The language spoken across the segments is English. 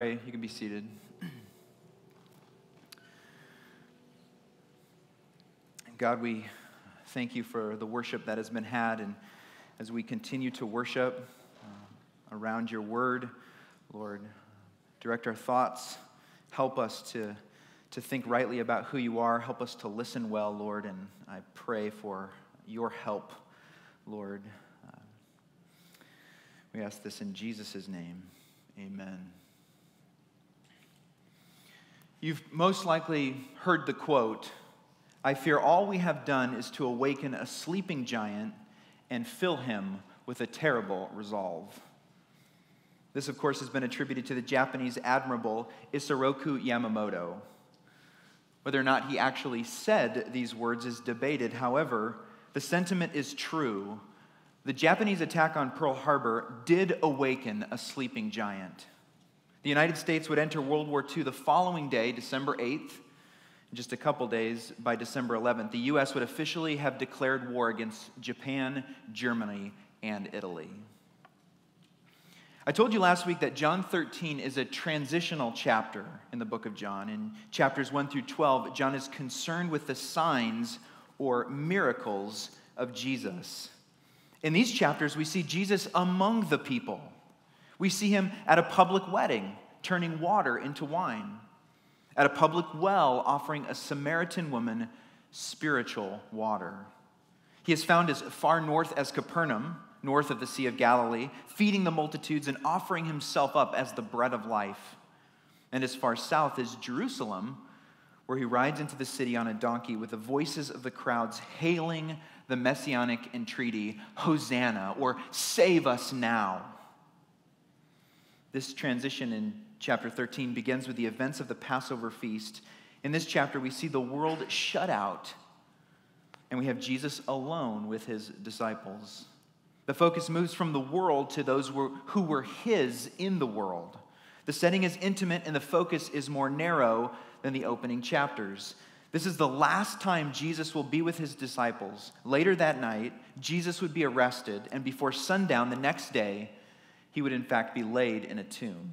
You can be seated. God, we thank you for the worship that has been had. And as we continue to worship uh, around your word, Lord, direct our thoughts. Help us to, to think rightly about who you are. Help us to listen well, Lord. And I pray for your help, Lord. Uh, we ask this in Jesus' name. Amen. You've most likely heard the quote I fear all we have done is to awaken a sleeping giant and fill him with a terrible resolve. This, of course, has been attributed to the Japanese admiral Isoroku Yamamoto. Whether or not he actually said these words is debated. However, the sentiment is true. The Japanese attack on Pearl Harbor did awaken a sleeping giant. The United States would enter World War II the following day, December 8th. In just a couple days, by December 11th, the U.S. would officially have declared war against Japan, Germany, and Italy. I told you last week that John 13 is a transitional chapter in the book of John. In chapters 1 through 12, John is concerned with the signs or miracles of Jesus. In these chapters, we see Jesus among the people. We see him at a public wedding, turning water into wine, at a public well, offering a Samaritan woman spiritual water. He is found as far north as Capernaum, north of the Sea of Galilee, feeding the multitudes and offering himself up as the bread of life. And as far south as Jerusalem, where he rides into the city on a donkey with the voices of the crowds hailing the messianic entreaty, Hosanna, or Save us now. This transition in chapter 13 begins with the events of the Passover feast. In this chapter, we see the world shut out, and we have Jesus alone with his disciples. The focus moves from the world to those who were his in the world. The setting is intimate, and the focus is more narrow than the opening chapters. This is the last time Jesus will be with his disciples. Later that night, Jesus would be arrested, and before sundown the next day, he would in fact be laid in a tomb.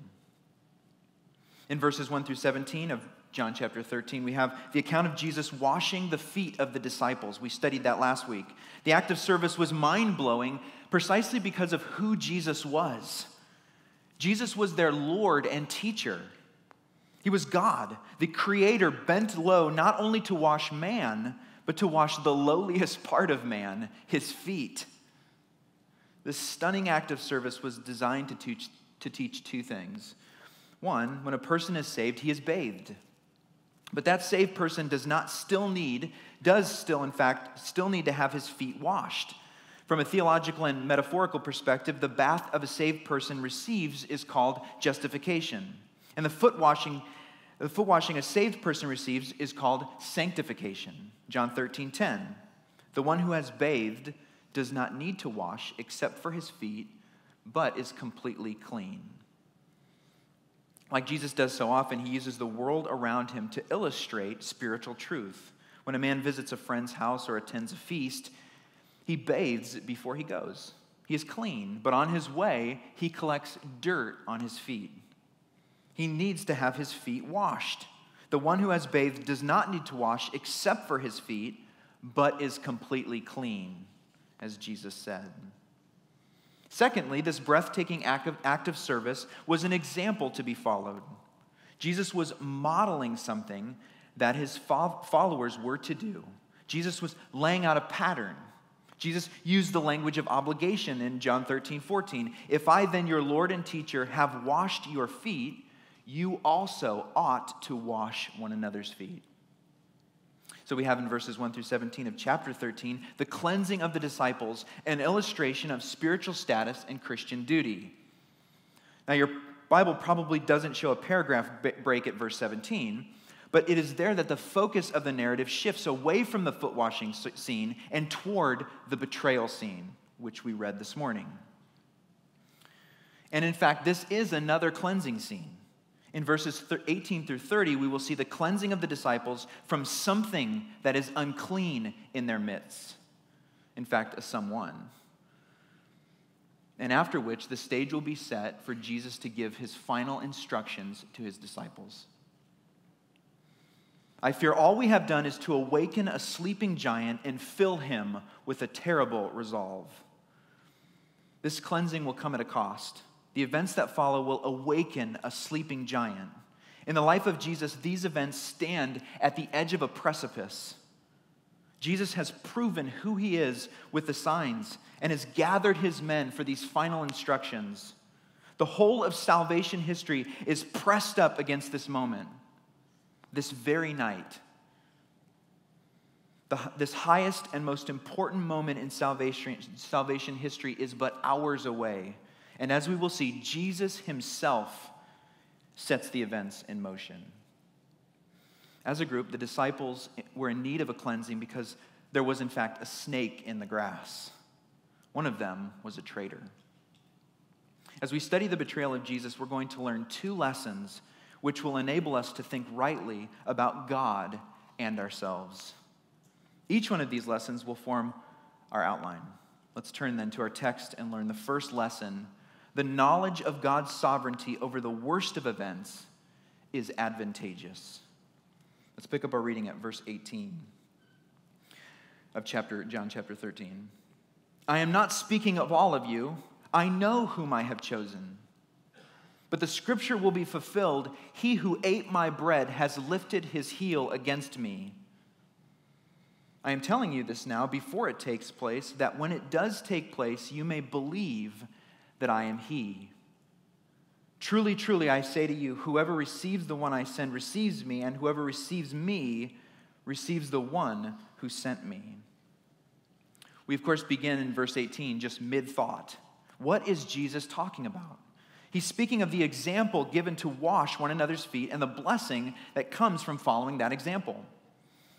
In verses 1 through 17 of John chapter 13, we have the account of Jesus washing the feet of the disciples. We studied that last week. The act of service was mind blowing precisely because of who Jesus was. Jesus was their Lord and teacher. He was God, the Creator, bent low not only to wash man, but to wash the lowliest part of man, his feet. This stunning act of service was designed to teach, to teach two things. One, when a person is saved, he is bathed. But that saved person does not still need, does still, in fact, still need to have his feet washed. From a theological and metaphorical perspective, the bath of a saved person receives is called justification. And the foot washing, the foot washing a saved person receives is called sanctification. John 13, 10. The one who has bathed does not need to wash except for his feet, but is completely clean. Like Jesus does so often, he uses the world around him to illustrate spiritual truth. When a man visits a friend's house or attends a feast, he bathes before he goes. He is clean, but on his way, he collects dirt on his feet. He needs to have his feet washed. The one who has bathed does not need to wash except for his feet, but is completely clean as Jesus said. Secondly, this breathtaking act of, act of service was an example to be followed. Jesus was modeling something that his followers were to do. Jesus was laying out a pattern. Jesus used the language of obligation in John 13, 14. If I, then, your Lord and teacher, have washed your feet, you also ought to wash one another's feet. So we have in verses 1 through 17 of chapter 13 the cleansing of the disciples, an illustration of spiritual status and Christian duty. Now, your Bible probably doesn't show a paragraph break at verse 17, but it is there that the focus of the narrative shifts away from the foot washing scene and toward the betrayal scene, which we read this morning. And in fact, this is another cleansing scene. In verses 18 through 30, we will see the cleansing of the disciples from something that is unclean in their midst. In fact, a someone. and after which the stage will be set for Jesus to give his final instructions to his disciples. I fear all we have done is to awaken a sleeping giant and fill him with a terrible resolve. This cleansing will come at a cost. The events that follow will awaken a sleeping giant. In the life of Jesus, these events stand at the edge of a precipice. Jesus has proven who he is with the signs and has gathered his men for these final instructions. The whole of salvation history is pressed up against this moment, this very night. The, this highest and most important moment in salvation, salvation history is but hours away. And as we will see, Jesus himself sets the events in motion. As a group, the disciples were in need of a cleansing because there was, in fact, a snake in the grass. One of them was a traitor. As we study the betrayal of Jesus, we're going to learn two lessons which will enable us to think rightly about God and ourselves. Each one of these lessons will form our outline. Let's turn then to our text and learn the first lesson. The knowledge of God's sovereignty over the worst of events is advantageous. Let's pick up our reading at verse 18 of chapter John chapter 13. I am not speaking of all of you. I know whom I have chosen. But the scripture will be fulfilled He who ate my bread has lifted his heel against me. I am telling you this now before it takes place, that when it does take place, you may believe that I am He. Truly, truly, I say to you, whoever receives the one I send receives me, and whoever receives me receives the one who sent me. We, of course, begin in verse 18, just mid thought. What is Jesus talking about? He's speaking of the example given to wash one another's feet and the blessing that comes from following that example.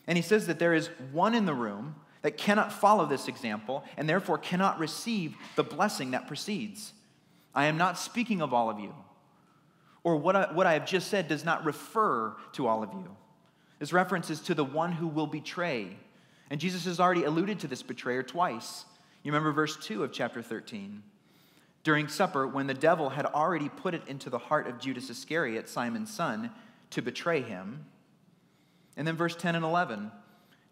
And he says that there is one in the room that cannot follow this example and therefore cannot receive the blessing that precedes. I am not speaking of all of you or what I, what I have just said does not refer to all of you. This reference is to the one who will betray. And Jesus has already alluded to this betrayer twice. You remember verse 2 of chapter 13. During supper, when the devil had already put it into the heart of Judas Iscariot, Simon's son, to betray him. And then verse 10 and 11.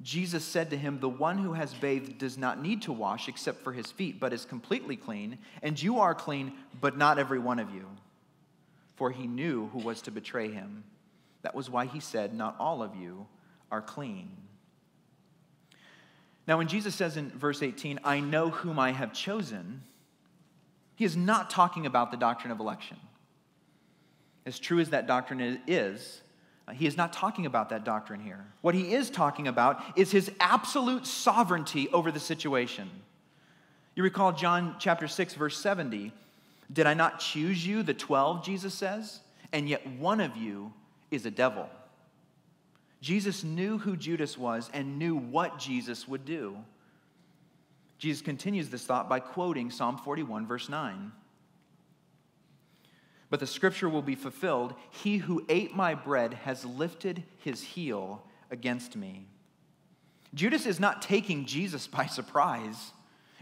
Jesus said to him, The one who has bathed does not need to wash except for his feet, but is completely clean. And you are clean, but not every one of you for he knew who was to betray him. That was why he said, Not all of you are clean. Now, when Jesus says in verse 18, I know whom I have chosen, he is not talking about the doctrine of election. As true as that doctrine is, he is not talking about that doctrine here. What he is talking about is his absolute sovereignty over the situation. You recall John chapter 6, verse 70 did I not choose you, the 12, Jesus says? And yet one of you is a devil. Jesus knew who Judas was and knew what Jesus would do. Jesus continues this thought by quoting Psalm 41, verse 9. But the scripture will be fulfilled He who ate my bread has lifted his heel against me. Judas is not taking Jesus by surprise.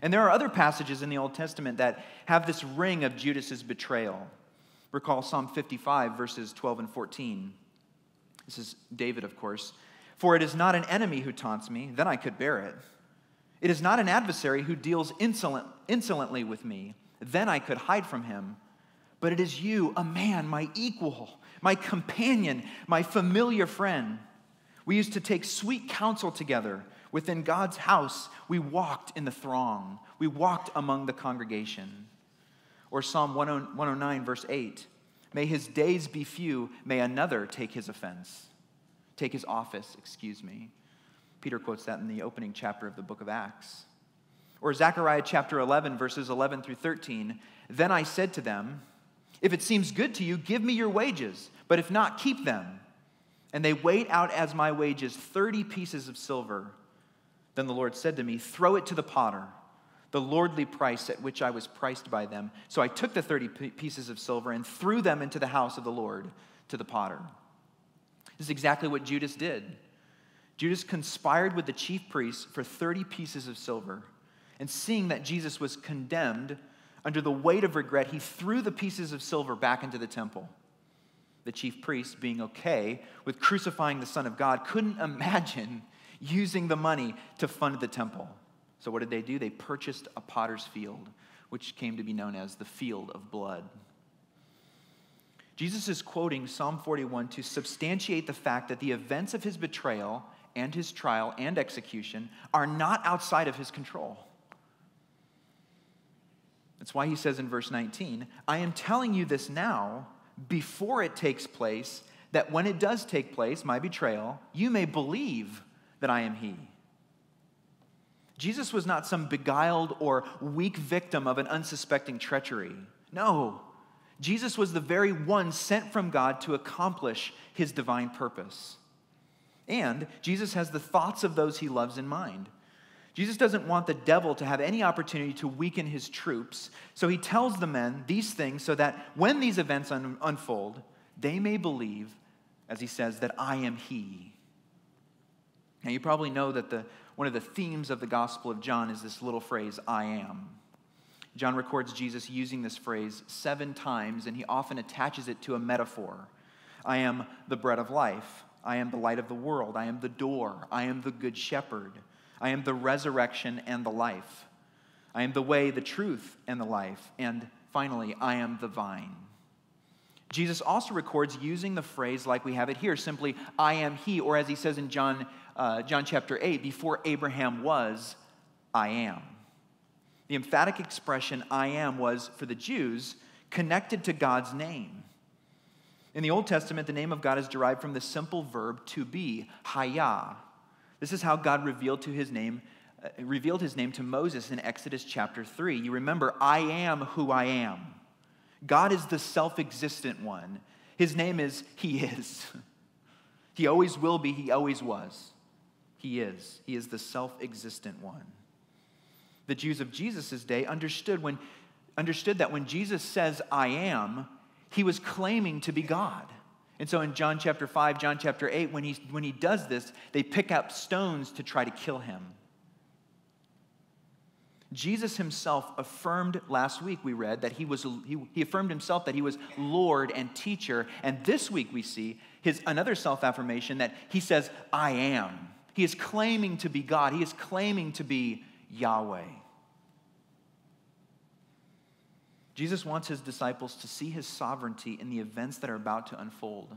And there are other passages in the Old Testament that have this ring of Judas's betrayal. Recall Psalm 55, verses 12 and 14. This is David, of course. For it is not an enemy who taunts me, then I could bear it. It is not an adversary who deals insolent, insolently with me, then I could hide from him. But it is you, a man, my equal, my companion, my familiar friend. We used to take sweet counsel together. Within God's house, we walked in the throng, we walked among the congregation. Or Psalm 109, verse 8 May his days be few, may another take his offense, take his office, excuse me. Peter quotes that in the opening chapter of the book of Acts. Or Zechariah chapter 11, verses 11 through 13. Then I said to them, If it seems good to you, give me your wages, but if not, keep them. And they weighed out as my wages 30 pieces of silver. Then the Lord said to me, Throw it to the potter, the lordly price at which I was priced by them. So I took the 30 pieces of silver and threw them into the house of the Lord to the potter. This is exactly what Judas did. Judas conspired with the chief priests for 30 pieces of silver. And seeing that Jesus was condemned Under the weight of regret, he threw the pieces of silver back into the temple. The chief priests, being okay with crucifying the Son of God, couldn't imagine using the money to fund the temple. So, what did they do? They purchased a potter's field, which came to be known as the field of blood. Jesus is quoting Psalm 41 to substantiate the fact that the events of his betrayal and his trial and execution are not outside of his control. That's why he says in verse 19, I am telling you this now before it takes place, that when it does take place, my betrayal, you may believe that I am he. Jesus was not some beguiled or weak victim of an unsuspecting treachery. No, Jesus was the very one sent from God to accomplish his divine purpose. And Jesus has the thoughts of those he loves in mind. Jesus doesn't want the devil to have any opportunity to weaken his troops, so he tells the men these things so that when these events un- unfold, they may believe, as he says, that I am he. Now, you probably know that the, one of the themes of the Gospel of John is this little phrase, I am. John records Jesus using this phrase seven times, and he often attaches it to a metaphor. I am the bread of life. I am the light of the world. I am the door. I am the good shepherd. I am the resurrection and the life. I am the way, the truth, and the life. And finally, I am the vine. Jesus also records using the phrase like we have it here, simply, I am he, or as he says in John, uh, John chapter 8, before Abraham was, I am. The emphatic expression, I am, was for the Jews connected to God's name. In the Old Testament, the name of God is derived from the simple verb to be, hayah. This is how God revealed to his name, uh, revealed his name to Moses in Exodus chapter 3. You remember, I am who I am. God is the self-existent one. His name is He is. he always will be, he always was. He is. He is the self-existent one. The Jews of Jesus' day understood when understood that when Jesus says I am, he was claiming to be God. And so in John chapter 5, John chapter 8, when he, when he does this, they pick up stones to try to kill him. Jesus himself affirmed last week, we read, that he was, he, he affirmed himself that he was Lord and teacher. And this week we see his another self affirmation that he says, I am. He is claiming to be God, he is claiming to be Yahweh. Jesus wants his disciples to see his sovereignty in the events that are about to unfold.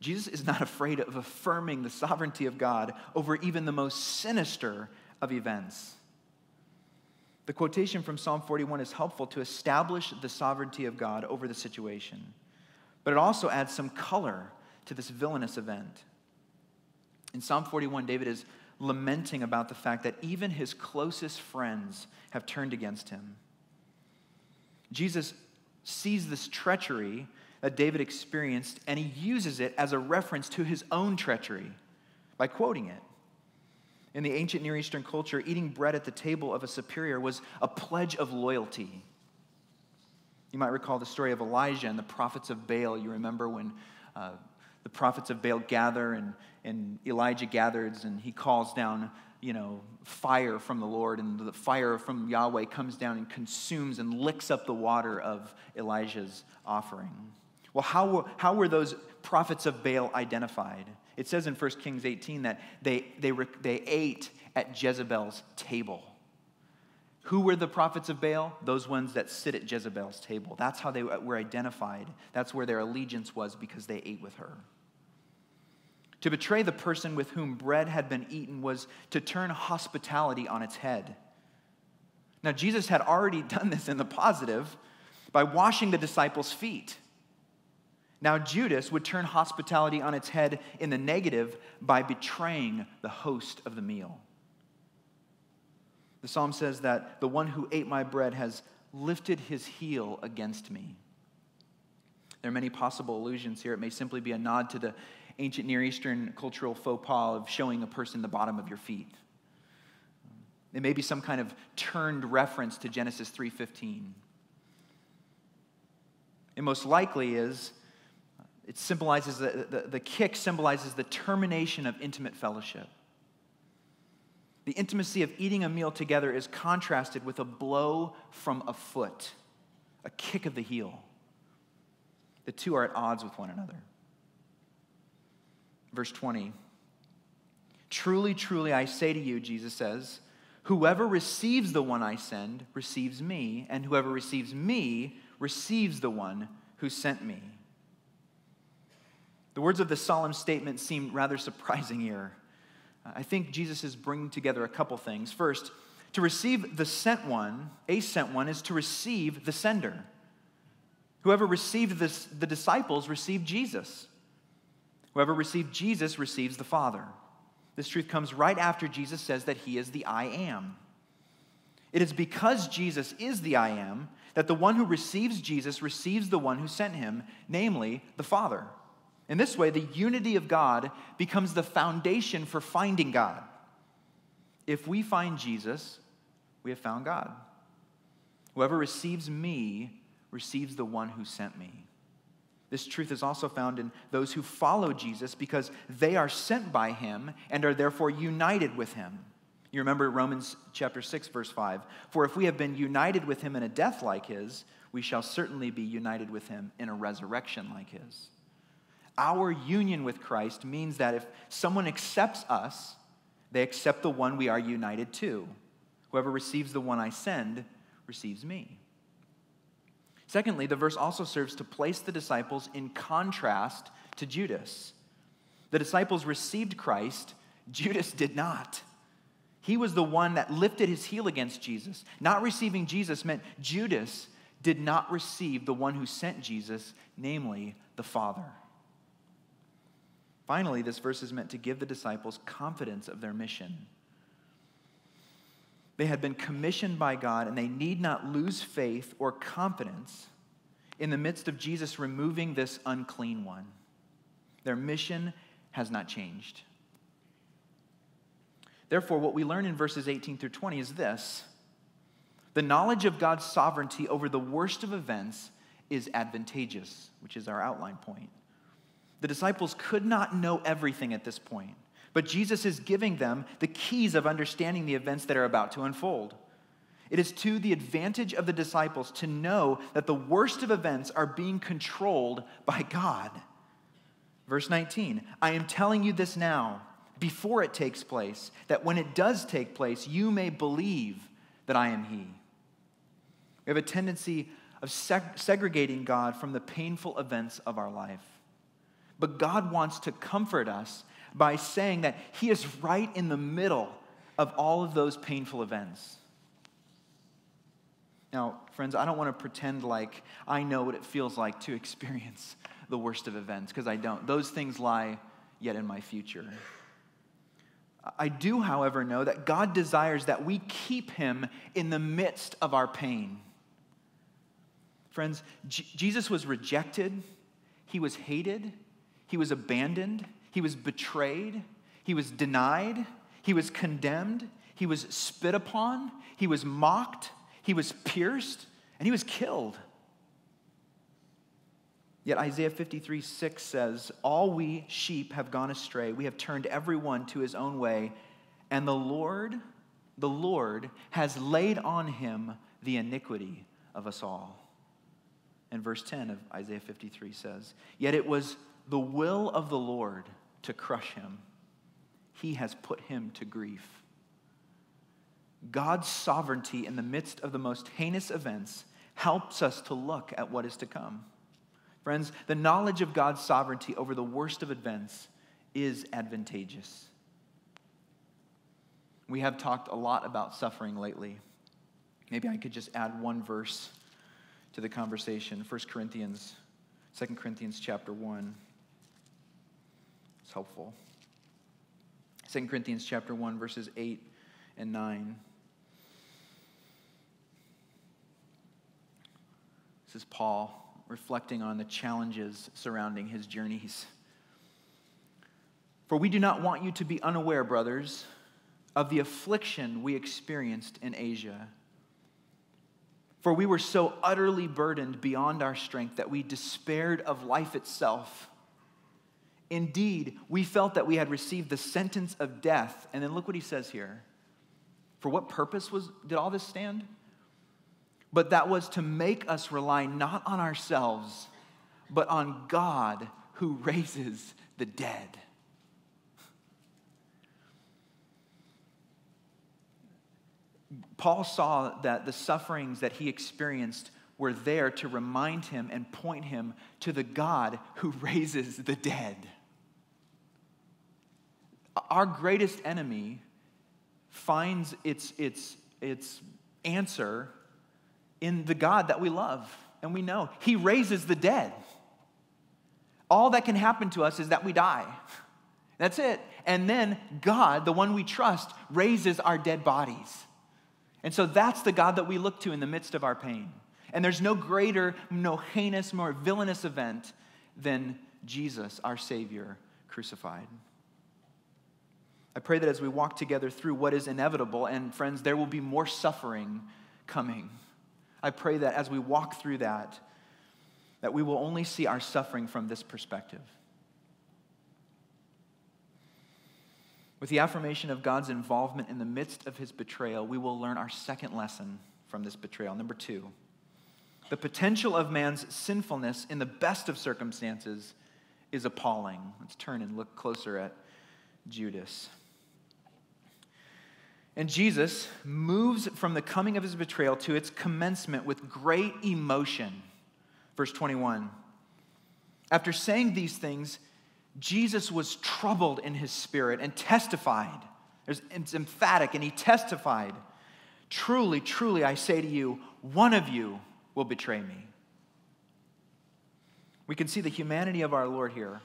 Jesus is not afraid of affirming the sovereignty of God over even the most sinister of events. The quotation from Psalm 41 is helpful to establish the sovereignty of God over the situation, but it also adds some color to this villainous event. In Psalm 41, David is lamenting about the fact that even his closest friends have turned against him. Jesus sees this treachery that David experienced and he uses it as a reference to his own treachery by quoting it. In the ancient Near Eastern culture, eating bread at the table of a superior was a pledge of loyalty. You might recall the story of Elijah and the prophets of Baal. You remember when uh, the prophets of Baal gather and, and Elijah gathers and he calls down you know, fire from the Lord, and the fire from Yahweh comes down and consumes and licks up the water of Elijah's offering. Well, how were, how were those prophets of Baal identified? It says in 1 Kings 18 that they, they, they ate at Jezebel's table. Who were the prophets of Baal? Those ones that sit at Jezebel's table. That's how they were identified. That's where their allegiance was because they ate with her. To betray the person with whom bread had been eaten was to turn hospitality on its head. Now, Jesus had already done this in the positive by washing the disciples' feet. Now, Judas would turn hospitality on its head in the negative by betraying the host of the meal. The psalm says that the one who ate my bread has lifted his heel against me. There are many possible allusions here. It may simply be a nod to the ancient Near Eastern cultural faux pas of showing a person the bottom of your feet. It may be some kind of turned reference to Genesis 3:15. It most likely is it symbolizes the, the, the kick symbolizes the termination of intimate fellowship. The intimacy of eating a meal together is contrasted with a blow from a foot, a kick of the heel. The two are at odds with one another. Verse 20 Truly, truly, I say to you, Jesus says, whoever receives the one I send receives me, and whoever receives me receives the one who sent me. The words of this solemn statement seem rather surprising here. I think Jesus is bringing together a couple things. First, to receive the sent one, a sent one, is to receive the sender. Whoever received this, the disciples received Jesus. Whoever received Jesus receives the Father. This truth comes right after Jesus says that he is the I am. It is because Jesus is the I am that the one who receives Jesus receives the one who sent him, namely the Father. In this way, the unity of God becomes the foundation for finding God. If we find Jesus, we have found God. Whoever receives me receives the one who sent me. This truth is also found in those who follow Jesus because they are sent by him and are therefore united with him. You remember Romans chapter 6 verse 5, for if we have been united with him in a death like his, we shall certainly be united with him in a resurrection like his. Our union with Christ means that if someone accepts us, they accept the one we are united to. Whoever receives the one I send receives me. Secondly, the verse also serves to place the disciples in contrast to Judas. The disciples received Christ, Judas did not. He was the one that lifted his heel against Jesus. Not receiving Jesus meant Judas did not receive the one who sent Jesus, namely the Father. Finally, this verse is meant to give the disciples confidence of their mission. They had been commissioned by God, and they need not lose faith or confidence in the midst of Jesus removing this unclean one. Their mission has not changed. Therefore, what we learn in verses 18 through 20 is this the knowledge of God's sovereignty over the worst of events is advantageous, which is our outline point. The disciples could not know everything at this point. But Jesus is giving them the keys of understanding the events that are about to unfold. It is to the advantage of the disciples to know that the worst of events are being controlled by God. Verse 19 I am telling you this now, before it takes place, that when it does take place, you may believe that I am He. We have a tendency of seg- segregating God from the painful events of our life. But God wants to comfort us by saying that He is right in the middle of all of those painful events. Now, friends, I don't want to pretend like I know what it feels like to experience the worst of events, because I don't. Those things lie yet in my future. I do, however, know that God desires that we keep Him in the midst of our pain. Friends, J- Jesus was rejected, He was hated, He was abandoned, he was betrayed, he was denied, he was condemned, he was spit upon, he was mocked, he was pierced, and he was killed. Yet Isaiah 53 6 says, All we sheep have gone astray. We have turned everyone to his own way. And the Lord, the Lord, has laid on him the iniquity of us all. And verse 10 of Isaiah 53 says, Yet it was the will of the Lord to crush him, he has put him to grief. God's sovereignty in the midst of the most heinous events helps us to look at what is to come. Friends, the knowledge of God's sovereignty over the worst of events is advantageous. We have talked a lot about suffering lately. Maybe I could just add one verse to the conversation 1 Corinthians, 2 Corinthians chapter 1 helpful. 2 Corinthians chapter 1 verses 8 and 9. This is Paul reflecting on the challenges surrounding his journeys. For we do not want you to be unaware, brothers, of the affliction we experienced in Asia. For we were so utterly burdened beyond our strength that we despaired of life itself. Indeed, we felt that we had received the sentence of death. And then look what he says here For what purpose was, did all this stand? But that was to make us rely not on ourselves, but on God who raises the dead. Paul saw that the sufferings that he experienced were there to remind him and point him to the God who raises the dead. Our greatest enemy finds its, its, its answer in the God that we love and we know. He raises the dead. All that can happen to us is that we die. That's it. And then God, the one we trust, raises our dead bodies. And so that's the God that we look to in the midst of our pain. And there's no greater, no heinous, more villainous event than Jesus, our Savior, crucified. I pray that as we walk together through what is inevitable, and friends, there will be more suffering coming. I pray that as we walk through that, that we will only see our suffering from this perspective. With the affirmation of God's involvement in the midst of his betrayal, we will learn our second lesson from this betrayal. Number two, the potential of man's sinfulness in the best of circumstances is appalling. Let's turn and look closer at Judas. And Jesus moves from the coming of his betrayal to its commencement with great emotion. Verse 21. After saying these things, Jesus was troubled in his spirit and testified. It's emphatic, and he testified Truly, truly, I say to you, one of you will betray me. We can see the humanity of our Lord here.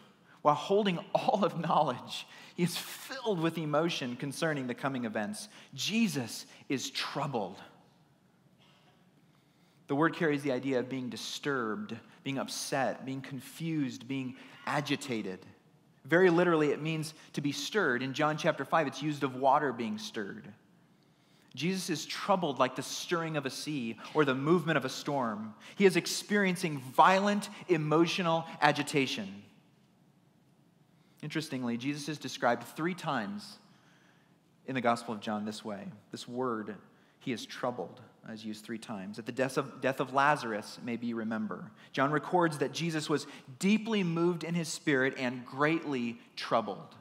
While holding all of knowledge, he is filled with emotion concerning the coming events. Jesus is troubled. The word carries the idea of being disturbed, being upset, being confused, being agitated. Very literally, it means to be stirred. In John chapter 5, it's used of water being stirred. Jesus is troubled like the stirring of a sea or the movement of a storm. He is experiencing violent emotional agitation. Interestingly, Jesus is described three times in the Gospel of John this way. This word, he is troubled, is used three times. At the death of, death of Lazarus, maybe you remember, John records that Jesus was deeply moved in his spirit and greatly troubled.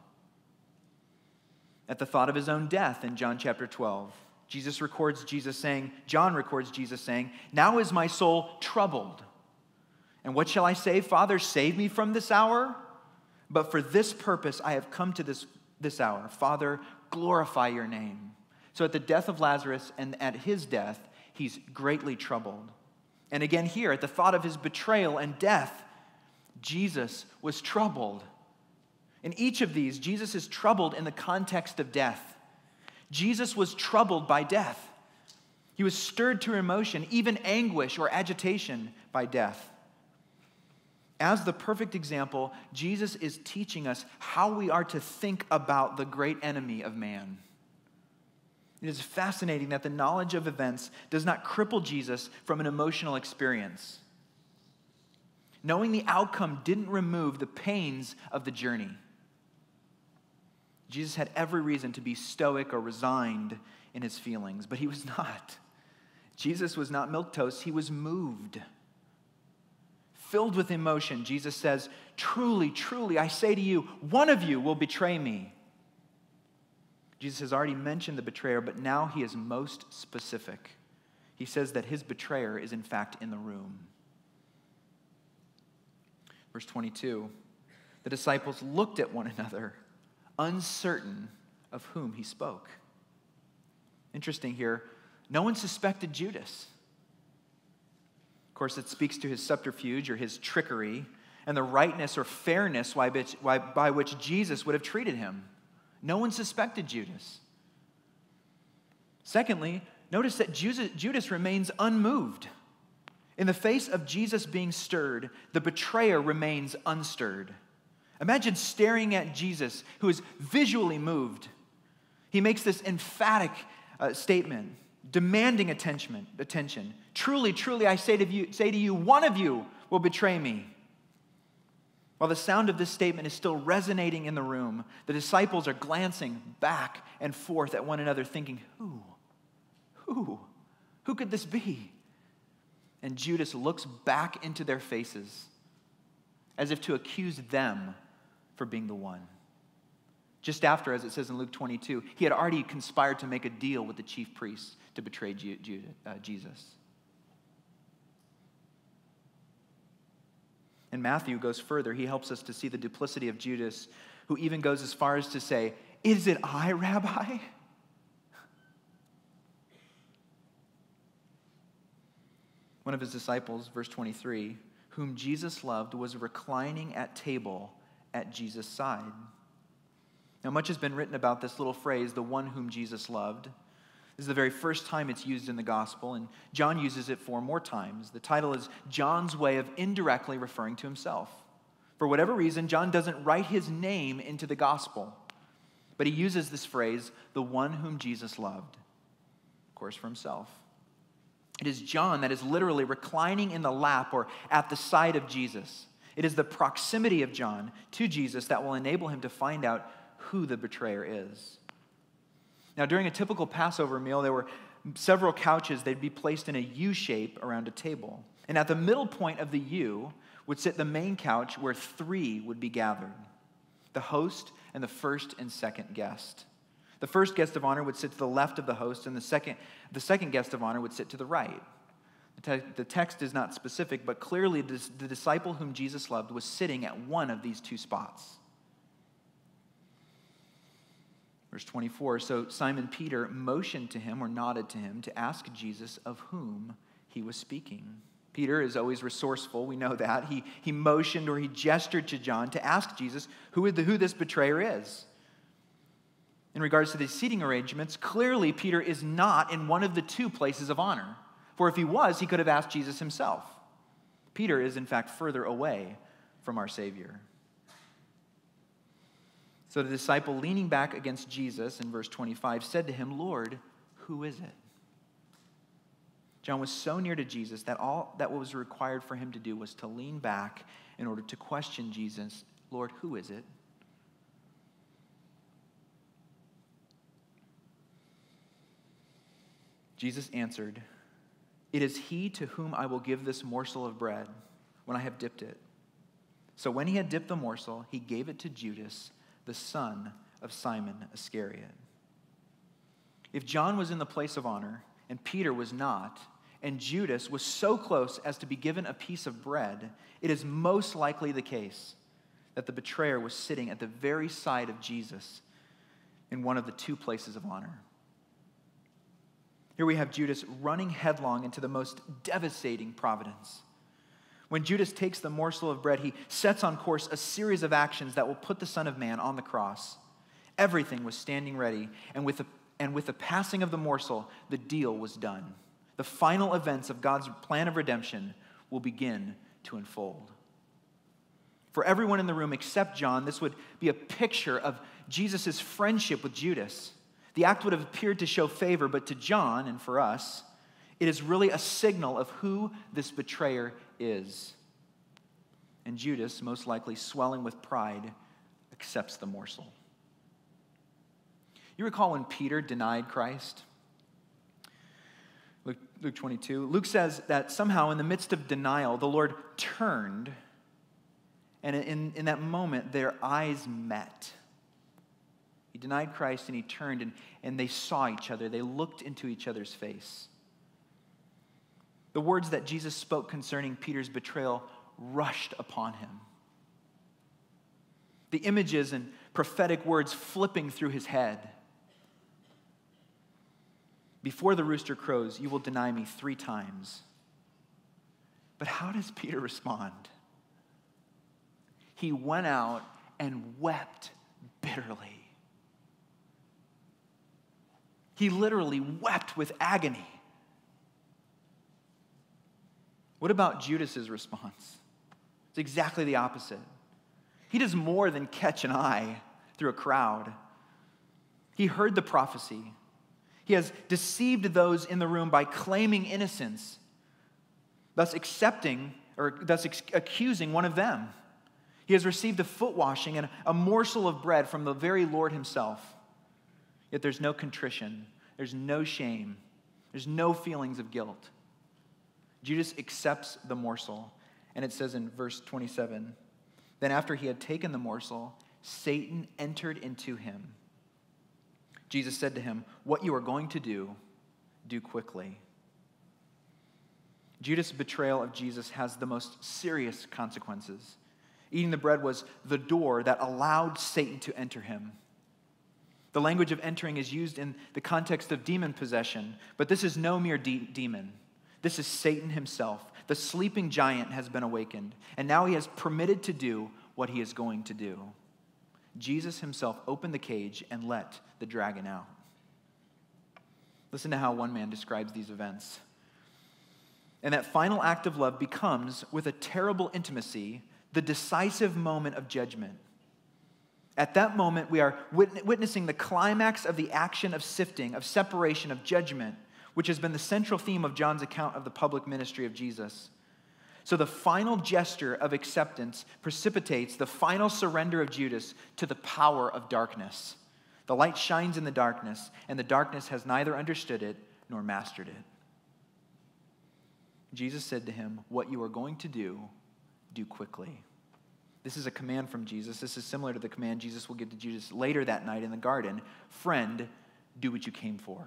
At the thought of his own death in John chapter 12, Jesus records Jesus saying, John records Jesus saying, Now is my soul troubled. And what shall I say? Father, save me from this hour? But for this purpose I have come to this, this hour. Father, glorify your name. So at the death of Lazarus and at his death, he's greatly troubled. And again, here, at the thought of his betrayal and death, Jesus was troubled. In each of these, Jesus is troubled in the context of death. Jesus was troubled by death. He was stirred to emotion, even anguish or agitation by death. As the perfect example, Jesus is teaching us how we are to think about the great enemy of man. It is fascinating that the knowledge of events does not cripple Jesus from an emotional experience. Knowing the outcome didn't remove the pains of the journey. Jesus had every reason to be stoic or resigned in his feelings, but he was not. Jesus was not milquetoast, he was moved filled with emotion, Jesus says, Truly, truly, I say to you, one of you will betray me. Jesus has already mentioned the betrayer, but now he is most specific. He says that his betrayer is, in fact, in the room. Verse 22 The disciples looked at one another, uncertain of whom he spoke. Interesting here, no one suspected Judas. Of course, it speaks to his subterfuge or his trickery and the rightness or fairness by which Jesus would have treated him. No one suspected Judas. Secondly, notice that Judas remains unmoved. In the face of Jesus being stirred, the betrayer remains unstirred. Imagine staring at Jesus, who is visually moved. He makes this emphatic uh, statement demanding attention, attention. Truly, truly, I say to, you, say to you, one of you will betray me. While the sound of this statement is still resonating in the room, the disciples are glancing back and forth at one another, thinking, Who? Who? Who could this be? And Judas looks back into their faces as if to accuse them for being the one. Just after, as it says in Luke 22, he had already conspired to make a deal with the chief priests to betray uh, Jesus. And Matthew goes further. He helps us to see the duplicity of Judas, who even goes as far as to say, Is it I, Rabbi? One of his disciples, verse 23, whom Jesus loved, was reclining at table at Jesus' side. Now, much has been written about this little phrase, the one whom Jesus loved. This is the very first time it's used in the gospel, and John uses it four more times. The title is John's way of indirectly referring to himself. For whatever reason, John doesn't write his name into the gospel, but he uses this phrase, the one whom Jesus loved, of course, for himself. It is John that is literally reclining in the lap or at the side of Jesus. It is the proximity of John to Jesus that will enable him to find out who the betrayer is. Now, during a typical Passover meal, there were several couches. They'd be placed in a U shape around a table. And at the middle point of the U would sit the main couch where three would be gathered the host and the first and second guest. The first guest of honor would sit to the left of the host, and the second, the second guest of honor would sit to the right. The, te- the text is not specific, but clearly the, the disciple whom Jesus loved was sitting at one of these two spots. Verse 24 So Simon Peter motioned to him or nodded to him to ask Jesus of whom he was speaking. Peter is always resourceful. We know that. He, he motioned or he gestured to John to ask Jesus who, the, who this betrayer is in regards to the seating arrangements, clearly Peter is not in one of the two places of honor. For if he was, he could have asked Jesus himself. Peter is, in fact, further away from our Savior. So the disciple, leaning back against Jesus in verse 25, said to him, Lord, who is it? John was so near to Jesus that all that was required for him to do was to lean back in order to question Jesus, Lord, who is it? Jesus answered, It is he to whom I will give this morsel of bread when I have dipped it. So when he had dipped the morsel, he gave it to Judas, the son of Simon Iscariot. If John was in the place of honor and Peter was not, and Judas was so close as to be given a piece of bread, it is most likely the case that the betrayer was sitting at the very side of Jesus in one of the two places of honor. Here we have Judas running headlong into the most devastating providence. When Judas takes the morsel of bread, he sets on course a series of actions that will put the Son of Man on the cross. Everything was standing ready, and with the, and with the passing of the morsel, the deal was done. The final events of God's plan of redemption will begin to unfold. For everyone in the room except John, this would be a picture of Jesus' friendship with Judas. The act would have appeared to show favor, but to John and for us, it is really a signal of who this betrayer is. And Judas, most likely swelling with pride, accepts the morsel. You recall when Peter denied Christ? Luke, Luke 22. Luke says that somehow in the midst of denial, the Lord turned, and in, in that moment, their eyes met. He denied Christ and he turned and, and they saw each other. They looked into each other's face. The words that Jesus spoke concerning Peter's betrayal rushed upon him. The images and prophetic words flipping through his head. Before the rooster crows, you will deny me three times. But how does Peter respond? He went out and wept bitterly. He literally wept with agony. What about Judas's response? It's exactly the opposite. He does more than catch an eye through a crowd. He heard the prophecy. He has deceived those in the room by claiming innocence, thus accepting or thus ex- accusing one of them. He has received a foot washing and a morsel of bread from the very Lord himself. Yet there's no contrition, there's no shame, There's no feelings of guilt. Judas accepts the morsel, and it says in verse 27 Then after he had taken the morsel, Satan entered into him. Jesus said to him, What you are going to do, do quickly. Judas' betrayal of Jesus has the most serious consequences. Eating the bread was the door that allowed Satan to enter him. The language of entering is used in the context of demon possession, but this is no mere de- demon. This is Satan himself. The sleeping giant has been awakened, and now he has permitted to do what he is going to do. Jesus himself opened the cage and let the dragon out. Listen to how one man describes these events. And that final act of love becomes, with a terrible intimacy, the decisive moment of judgment. At that moment, we are witnessing the climax of the action of sifting, of separation, of judgment, which has been the central theme of John's account of the public ministry of Jesus. So, the final gesture of acceptance precipitates the final surrender of Judas to the power of darkness. The light shines in the darkness, and the darkness has neither understood it nor mastered it. Jesus said to him, What you are going to do, do quickly. This is a command from Jesus. This is similar to the command Jesus will give to Judas later that night in the garden Friend, do what you came for.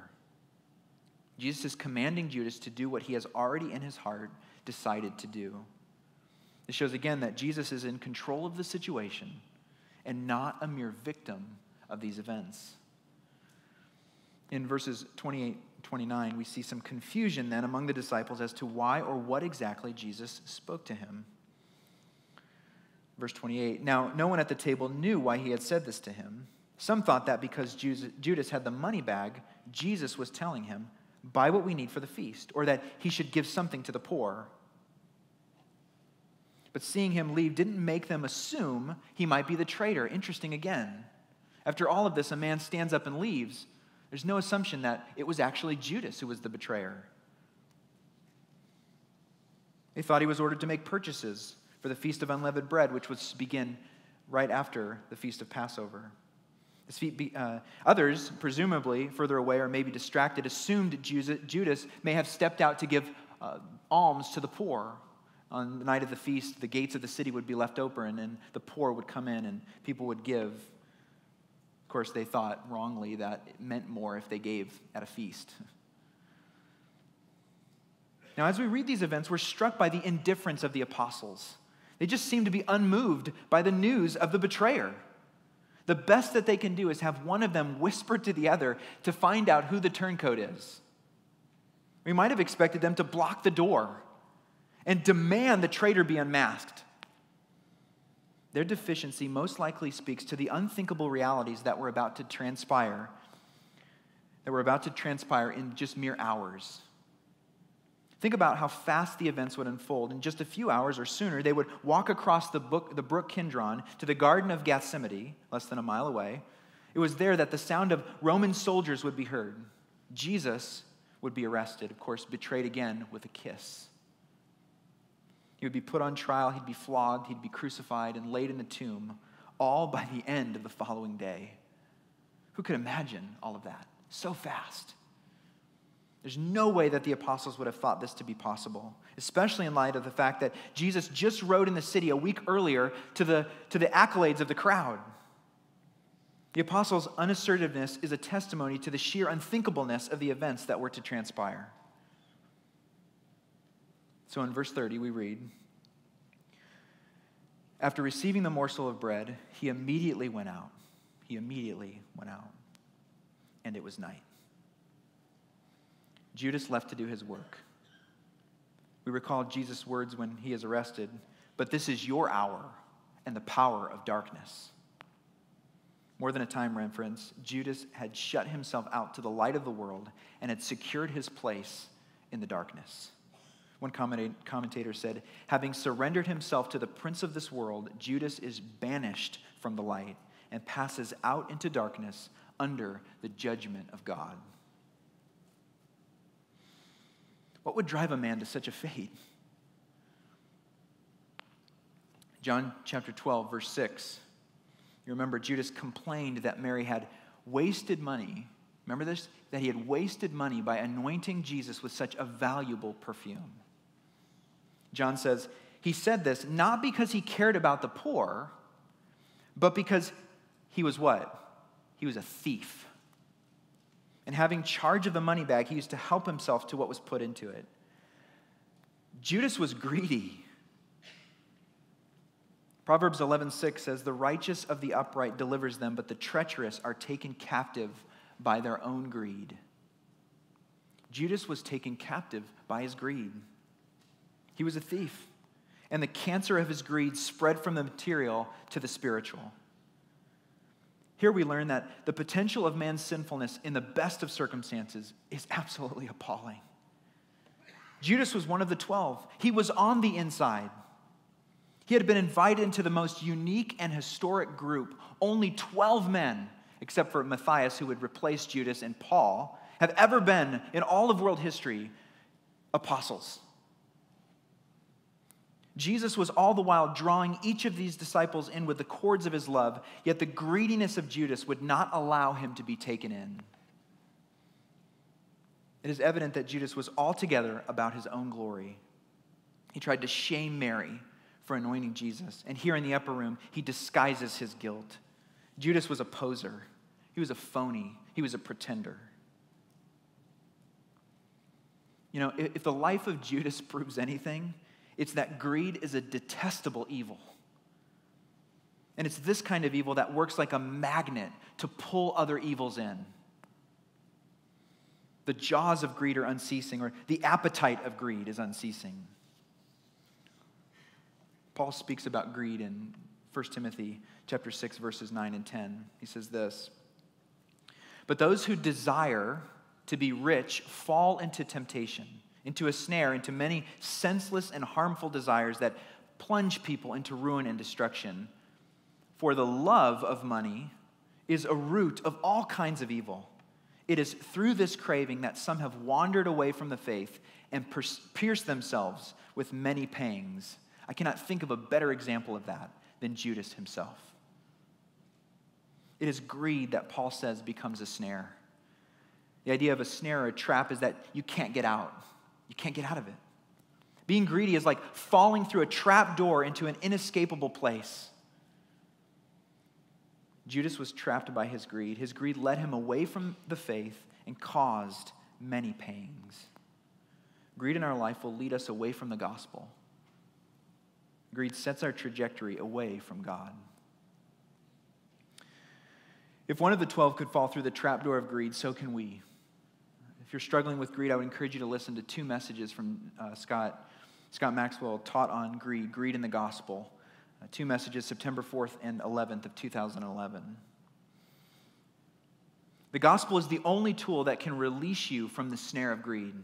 Jesus is commanding Judas to do what he has already in his heart decided to do. This shows again that Jesus is in control of the situation and not a mere victim of these events. In verses 28 29, we see some confusion then among the disciples as to why or what exactly Jesus spoke to him. Verse 28 Now, no one at the table knew why he had said this to him. Some thought that because Judas had the money bag, Jesus was telling him, Buy what we need for the feast, or that he should give something to the poor. But seeing him leave didn't make them assume he might be the traitor. Interesting again. After all of this, a man stands up and leaves. There's no assumption that it was actually Judas who was the betrayer. They thought he was ordered to make purchases for the Feast of Unleavened Bread, which would begin right after the Feast of Passover. Uh, others, presumably further away or maybe distracted, assumed Judas may have stepped out to give uh, alms to the poor. On the night of the feast, the gates of the city would be left open and the poor would come in and people would give. Of course, they thought wrongly that it meant more if they gave at a feast. Now, as we read these events, we're struck by the indifference of the apostles. They just seem to be unmoved by the news of the betrayer. The best that they can do is have one of them whisper to the other to find out who the turncoat is. We might have expected them to block the door and demand the traitor be unmasked. Their deficiency most likely speaks to the unthinkable realities that were about to transpire, that were about to transpire in just mere hours. Think about how fast the events would unfold. In just a few hours or sooner, they would walk across the, book, the brook Kidron to the Garden of Gethsemane, less than a mile away. It was there that the sound of Roman soldiers would be heard. Jesus would be arrested, of course, betrayed again with a kiss. He would be put on trial, he'd be flogged, he'd be crucified, and laid in a tomb, all by the end of the following day. Who could imagine all of that so fast? There's no way that the apostles would have thought this to be possible, especially in light of the fact that Jesus just rode in the city a week earlier to the, to the accolades of the crowd. The apostles' unassertiveness is a testimony to the sheer unthinkableness of the events that were to transpire. So in verse 30, we read After receiving the morsel of bread, he immediately went out. He immediately went out, and it was night. Judas left to do his work. We recall Jesus' words when he is arrested, but this is your hour and the power of darkness. More than a time, reference, Judas had shut himself out to the light of the world and had secured his place in the darkness. One commentator said, having surrendered himself to the prince of this world, Judas is banished from the light and passes out into darkness under the judgment of God. What would drive a man to such a fate? John chapter 12, verse 6. You remember Judas complained that Mary had wasted money. Remember this? That he had wasted money by anointing Jesus with such a valuable perfume. John says, He said this not because he cared about the poor, but because he was what? He was a thief. And having charge of the money bag, he used to help himself to what was put into it. Judas was greedy. Proverbs 11:6 says the righteous of the upright delivers them but the treacherous are taken captive by their own greed. Judas was taken captive by his greed. He was a thief. And the cancer of his greed spread from the material to the spiritual. Here we learn that the potential of man's sinfulness in the best of circumstances is absolutely appalling. Judas was one of the 12. He was on the inside. He had been invited into the most unique and historic group. Only 12 men, except for Matthias, who would replace Judas, and Paul, have ever been in all of world history apostles. Jesus was all the while drawing each of these disciples in with the cords of his love, yet the greediness of Judas would not allow him to be taken in. It is evident that Judas was altogether about his own glory. He tried to shame Mary for anointing Jesus, and here in the upper room, he disguises his guilt. Judas was a poser, he was a phony, he was a pretender. You know, if the life of Judas proves anything, it's that greed is a detestable evil. And it's this kind of evil that works like a magnet to pull other evils in. The jaws of greed are unceasing, or the appetite of greed is unceasing. Paul speaks about greed in 1 Timothy chapter 6 verses 9 and 10. He says this: "But those who desire to be rich fall into temptation into a snare, into many senseless and harmful desires that plunge people into ruin and destruction. For the love of money is a root of all kinds of evil. It is through this craving that some have wandered away from the faith and pierced themselves with many pangs. I cannot think of a better example of that than Judas himself. It is greed that Paul says becomes a snare. The idea of a snare or a trap is that you can't get out. You can't get out of it. Being greedy is like falling through a trap door into an inescapable place. Judas was trapped by his greed. His greed led him away from the faith and caused many pangs. Greed in our life will lead us away from the gospel. Greed sets our trajectory away from God. If one of the 12 could fall through the trapdoor of greed, so can we. If you're struggling with greed, I would encourage you to listen to two messages from uh, Scott. Scott Maxwell taught on greed, greed in the gospel. Uh, two messages, September 4th and 11th of 2011. The gospel is the only tool that can release you from the snare of greed.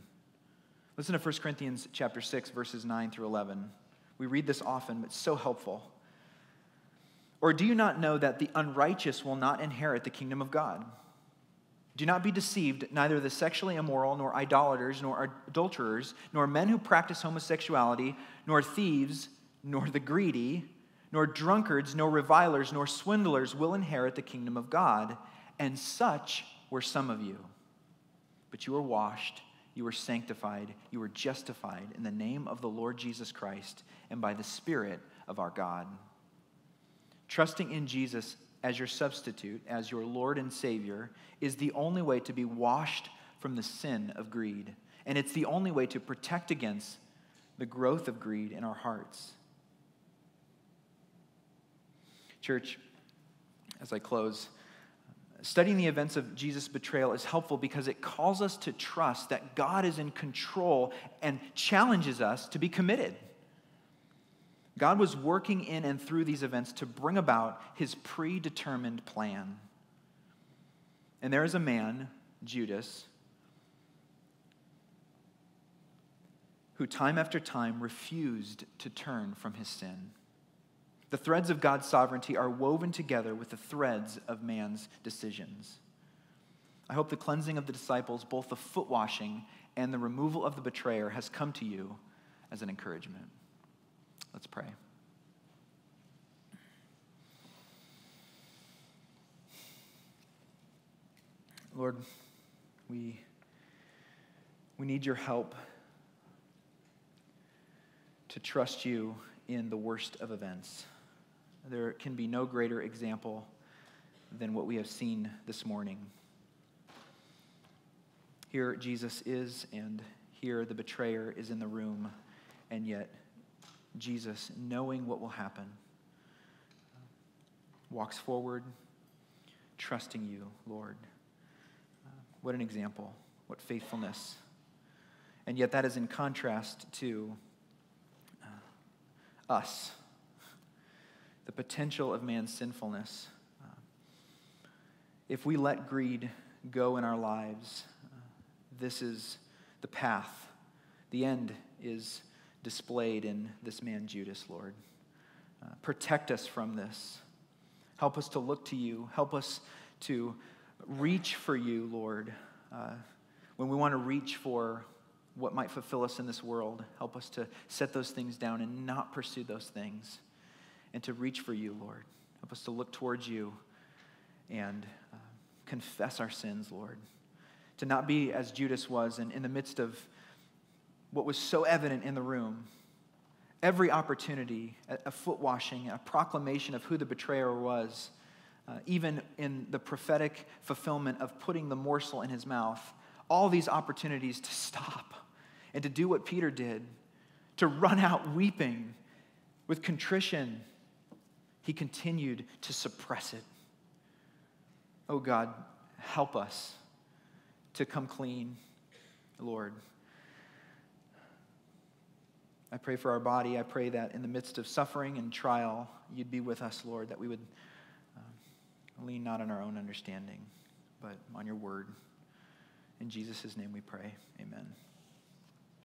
Listen to 1 Corinthians chapter 6 verses 9 through 11. We read this often, but it's so helpful. Or do you not know that the unrighteous will not inherit the kingdom of God? Do not be deceived, neither the sexually immoral, nor idolaters, nor adulterers, nor men who practice homosexuality, nor thieves, nor the greedy, nor drunkards, nor revilers, nor swindlers will inherit the kingdom of God. And such were some of you. But you were washed, you were sanctified, you were justified in the name of the Lord Jesus Christ and by the Spirit of our God. Trusting in Jesus as your substitute, as your Lord and Savior, is the only way to be washed from the sin of greed. And it's the only way to protect against the growth of greed in our hearts. Church, as I close, studying the events of Jesus' betrayal is helpful because it calls us to trust that God is in control and challenges us to be committed. God was working in and through these events to bring about his predetermined plan. And there is a man, Judas, who time after time refused to turn from his sin. The threads of God's sovereignty are woven together with the threads of man's decisions. I hope the cleansing of the disciples, both the foot washing and the removal of the betrayer, has come to you as an encouragement. Let's pray. Lord, We, we need your help to trust you in the worst of events. There can be no greater example than what we have seen this morning. Here, Jesus is, and here, the betrayer is in the room, and yet, Jesus, knowing what will happen, walks forward, trusting you, Lord. Uh, what an example. What faithfulness. And yet, that is in contrast to uh, us, the potential of man's sinfulness. Uh, if we let greed go in our lives, uh, this is the path. The end is displayed in this man, Judas, Lord. Uh, protect us from this. Help us to look to you. Help us to reach for you, Lord. Uh, when we want to reach for what might fulfill us in this world, help us to set those things down and not pursue those things and to reach for you, Lord. Help us to look towards you and uh, confess our sins, Lord. To not be as Judas was and in the midst of what was so evident in the room every opportunity, a, foot washing, a proclamation of who the betrayer was, uh, even in the prophetic fulfillment of putting the morsel in his mouth, all these opportunities to stop and to do what Peter did, to run out weeping with contrition, he continued to suppress it. Oh God, help us to come clean, Lord. I pray for our body. I pray that in the midst of suffering and trial, you'd be with us, Lord, that we would uh, lean not on our own understanding, but on your word. In Jesus' name we pray. Amen.